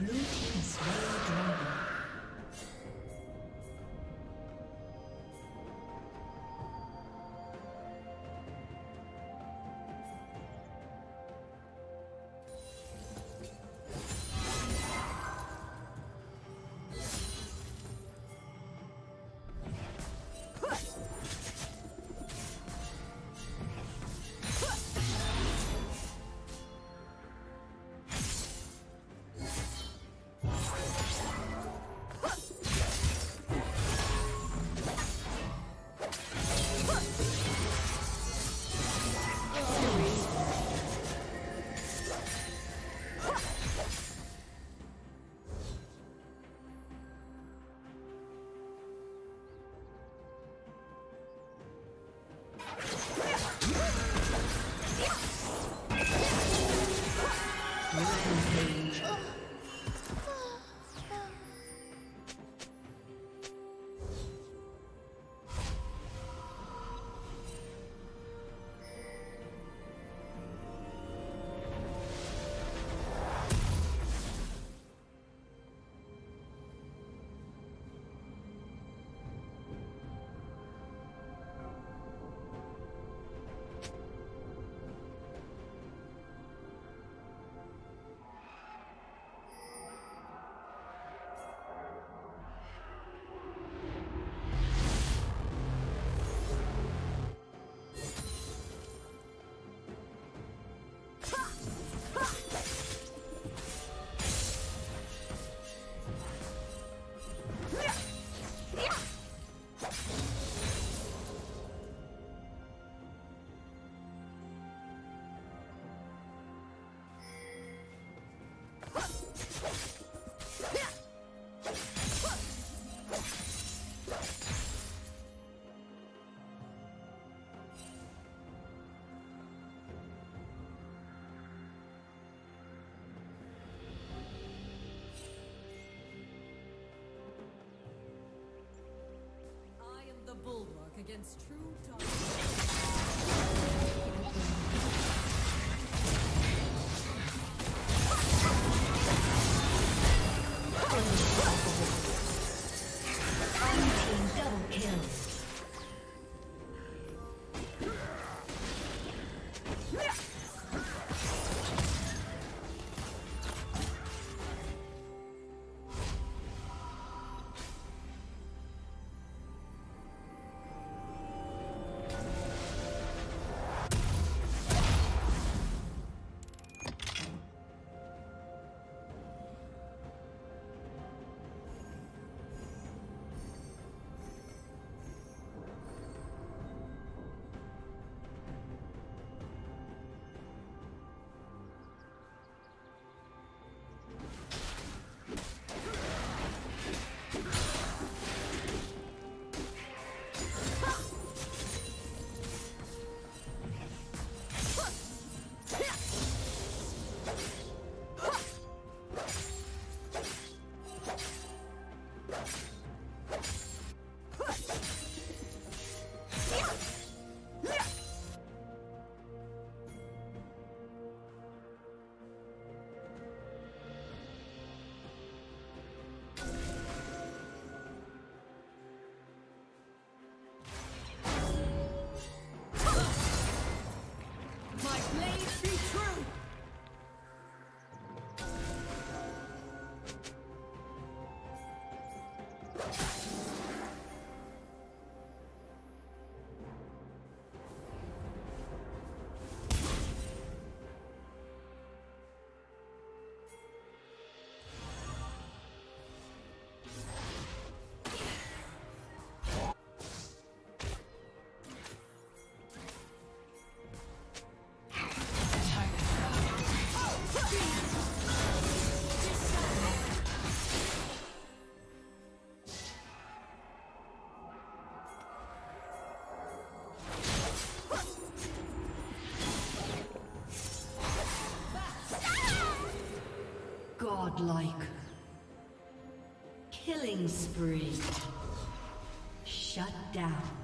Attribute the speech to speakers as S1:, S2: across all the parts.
S1: Blue
S2: bulwark
S1: Godlike. Killing spree. Shut down.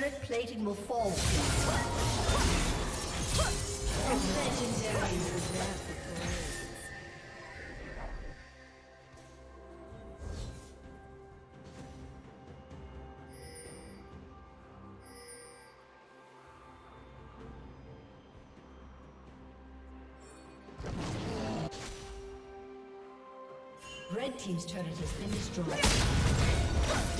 S1: Turret plating will fall. Legendary. Red Team's turret has been destroyed.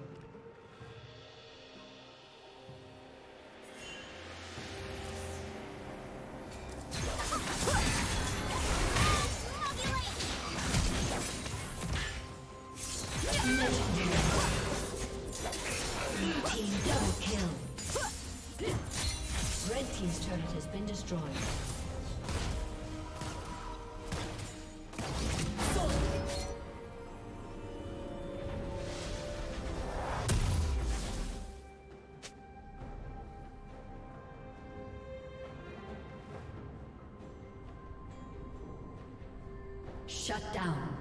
S1: Shut down.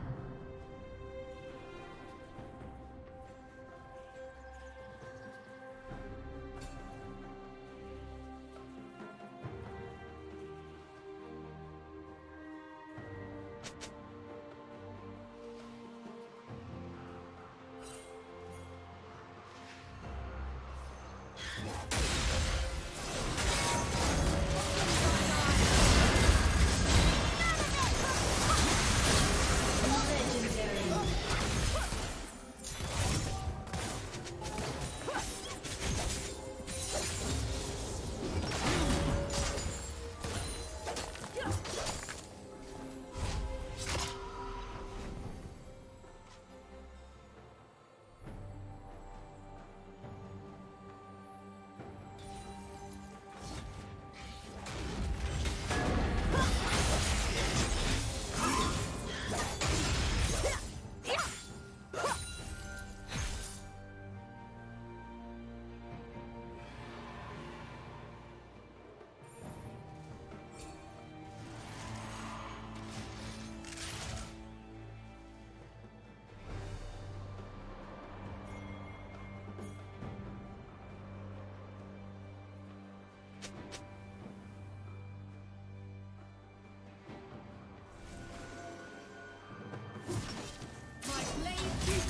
S2: Yeah.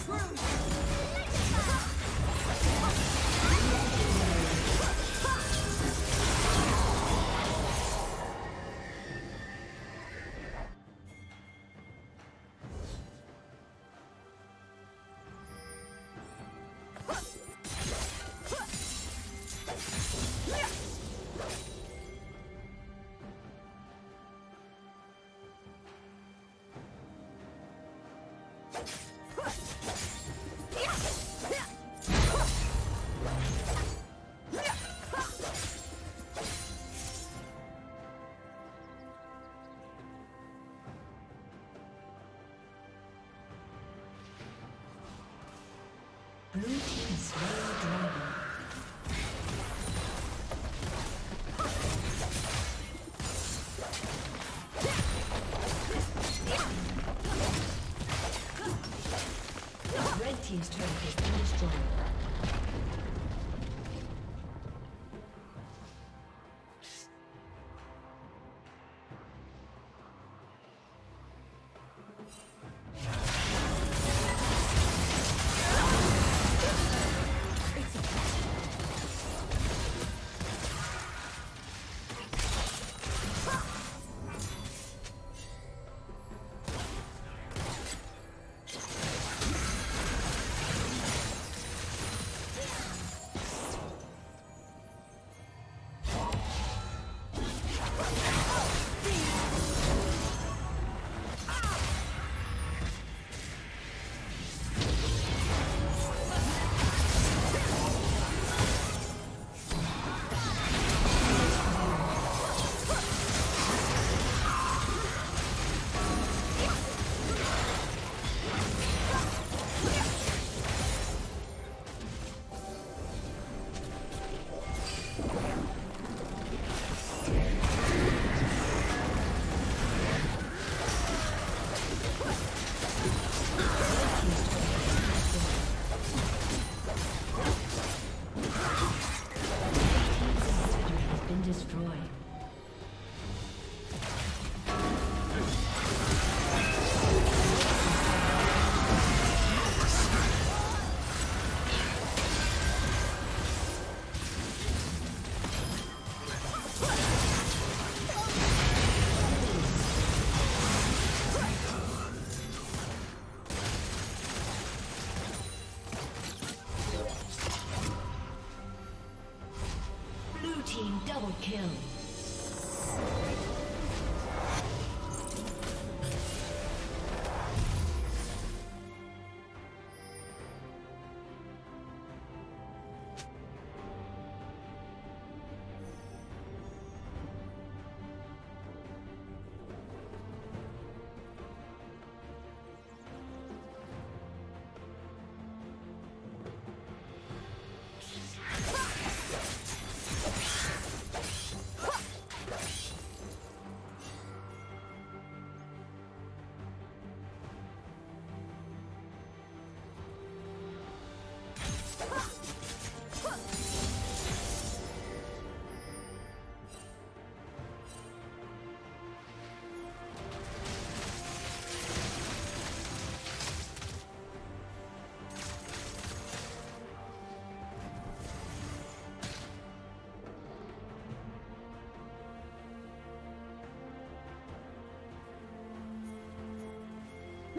S2: Be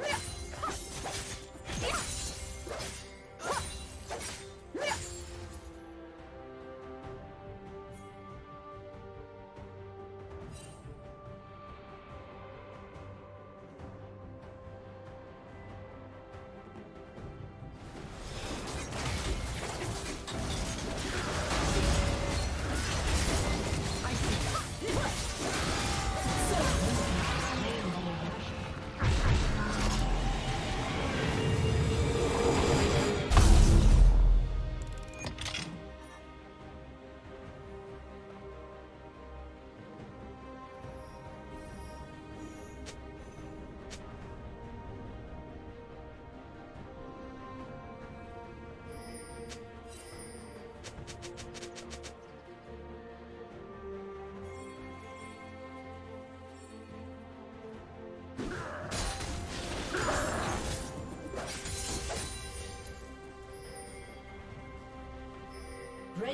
S1: Yeah!